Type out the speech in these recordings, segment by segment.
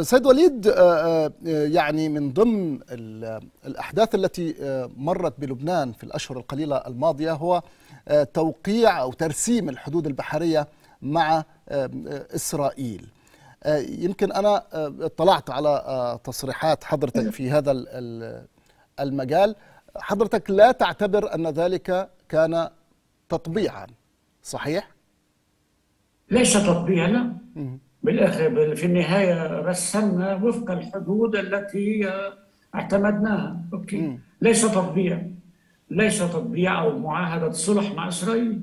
سيد وليد يعني من ضمن الأحداث التي مرت بلبنان في الأشهر القليلة الماضية هو توقيع أو ترسيم الحدود البحرية مع إسرائيل. يمكن أنا اطلعت على تصريحات حضرتك في هذا المجال. حضرتك لا تعتبر أن ذلك كان تطبيعا صحيح؟ ليس تطبيعا. بالآخر في النهاية رسمنا وفق الحدود التي اعتمدناها. أوكي. ليس تطبيع ليس تطبيع أو معاهدة صلح مع إسرائيل.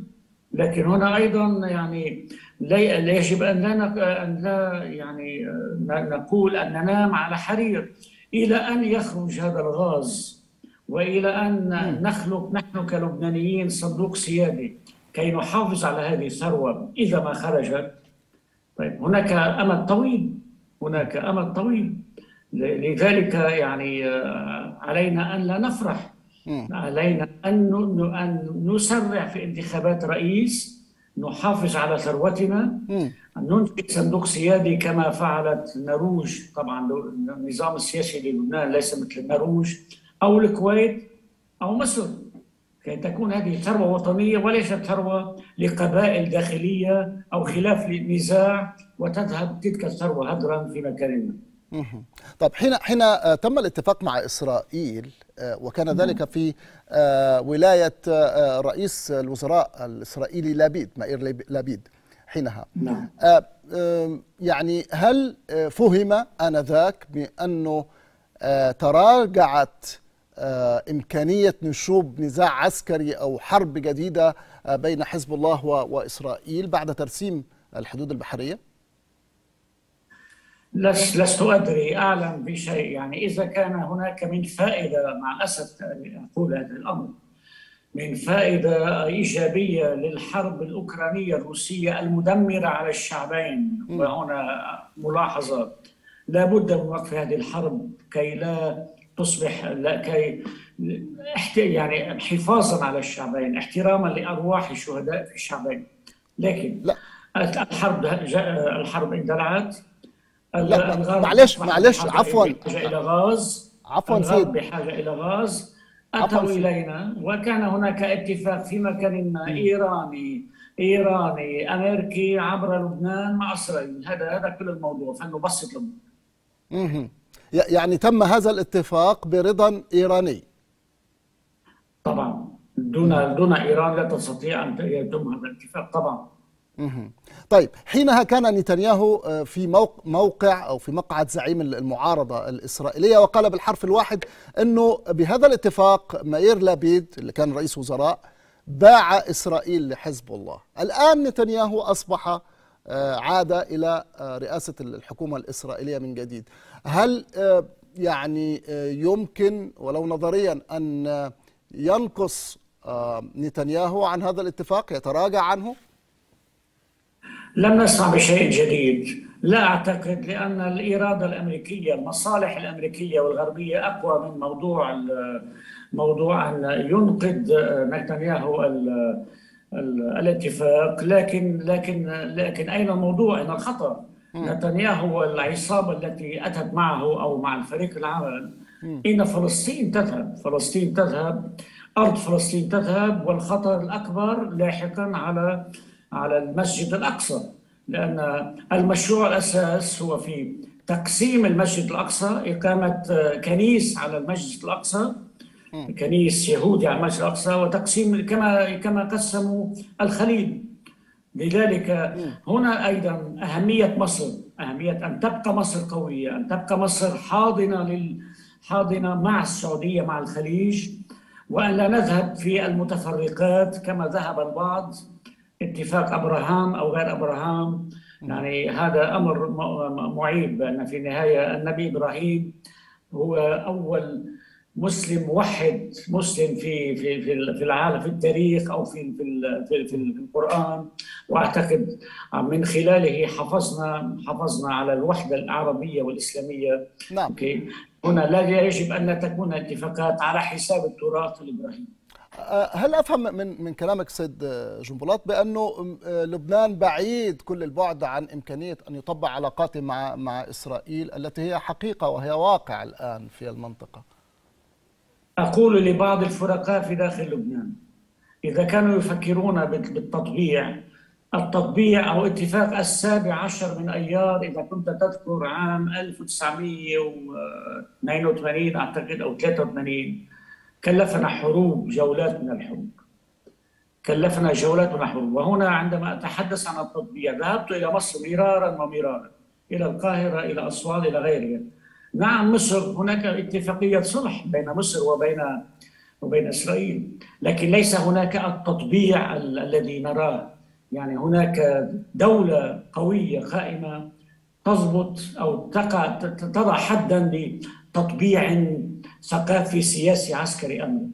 لكن هنا أيضا يعني لا يجب أن لا أن لا يعني نقول أن ننام على حرير. إلى أن يخرج هذا الغاز وإلى أن نخلق نحن كلبنانيين صندوق سيادي كي نحافظ على هذه الثروة إذا ما خرجت. طيب هناك امد طويل هناك امد طويل. لذلك يعني علينا أن لا نفرح علينا أن أن نسرع في انتخابات رئيس نحافظ على ثروتنا. ننشئ صندوق سيادي كما فعلت النرويج طبعا النظام السياسي للبنان ليس مثل النرويج أو الكويت أو مصر. كي تكون هذه ثروه وطنية وليست ثروة لقبائل داخلية أو خلاف للنزاع وتذهب تلك الثروة هدرا في مكاننا. طب حين حين تم الاتفاق مع إسرائيل وكان ذلك في ولاية رئيس الوزراء الإسرائيلي لابيد مائير لابيد حينها نعم. يعني هل فهم آنذاك بأنه تراجعت إمكانية نشوب نزاع عسكري أو حرب جديدة بين حزب الله وإسرائيل بعد ترسيم الحدود البحرية؟ لست لست أدري أعلم بشيء. يعني إذا كان هناك من فائدة مع الأسف أقول هذا الأمر من فائدة إيجابية للحرب الأوكرانية الروسية المدمرة على الشعبين. وهنا ملاحظة لا بد من وقف هذه الحرب كي لا تصبح لا كي يعني حفاظا على الشعبين احتراما لأرواح الشهداء في الشعبين. لكن لا. الحرب الحرب اندلعت لا معلش معلش عفوا. بحاجة إلى غاز. عفوا سيد. بحاجة إلى غاز. أتوا إلينا. وكان هناك اتفاق في مكان ما إيراني إيراني أمريكي عبر لبنان مع إسرائيل. هذا هذا كل الموضوع. فلنبسط الأمور يعني تم هذا الاتفاق برضا إيراني. طبعا. دون دون إيران لا تستطيع أن يتم هذا الاتفاق. طبعا. طيب حينها كان نتنياهو في موقع أو في مقعد زعيم المعارضة الإسرائيلية وقال بالحرف الواحد إنه بهذا الاتفاق مائير لابيد اللي كان رئيس وزراء باع إسرائيل لحزب الله. الآن نتنياهو أصبح عاد إلى رئاسة الحكومة الإسرائيلية من جديد. هل يعني يمكن ولو نظريا أن ينقص نتنياهو عن هذا الاتفاق يتراجع عنه؟ لم نسمع بشيء جديد. لا أعتقد لأن الإرادة الأمريكية المصالح الأمريكية والغربية أقوى من موضوع موضوع أن ينقذ نتنياهو الاتفاق. لكن لكن لكن أين الموضوع؟ أين الخطر؟ نتنياهو والعصابة التي أتت معه أو مع الفريق العمل إن فلسطين تذهب، فلسطين تذهب، أرض فلسطين تذهب. والخطر الأكبر لاحقا على على المسجد الأقصى. لأن المشروع الأساس هو في تقسيم المسجد الأقصى إقامة كنيس على المسجد الأقصى. كنيس يهودي على المسجد الأقصى وتقسيم كما كما قسموا الخليل. لذلك هنا أيضا أهمية مصر أهمية أن تبقى مصر قوية أن تبقى مصر حاضنة لل حاضنة مع السعودية مع الخليج وأن لا نذهب في المتفرقات كما ذهب البعض. اتفاق أبراهام أو غير أبراهام. يعني هذا أمر معيب بان في النهاية النبي إبراهيم هو أول مسلم موحد مسلم في في في في العالم في التاريخ أو في في في, في القرآن. واعتقد من خلاله حافظنا حافظنا على الوحدة العربيه والإسلامية. نعم. أوكي. هنا لا يجب أن تكون اتفاقات على حساب التراث الإبراهيمي. هل أفهم من من كلامك سيد جنبلاط بأنه لبنان بعيد كل البعد عن إمكانية أن يطبع علاقاته مع مع إسرائيل التي هي حقيقة وهي واقع الآن في المنطقة؟ أقول لبعض الفرقاء في داخل لبنان إذا كانوا يفكرون بالتطبيع التطبيع أو اتفاق السابع عشر من أيار إذا كنت تذكر عام 1982 أعتقد أو 83 كلفنا حروب جولات من الحروب. كلفنا جولات من الحروب وهنا عندما أتحدث عن التطبيع ذهبت إلى مصر مرارا ومرارا إلى القاهرة إلى أسوان إلى غيرها. نعم مصر هناك اتفاقية صلح بين مصر وبين وبين إسرائيل لكن ليس هناك التطبيع الذي نراه. يعني هناك دولة قوية قائمه تضبط أو تقع تضع حدا لتطبيع ثقافي سياسي عسكري أمني.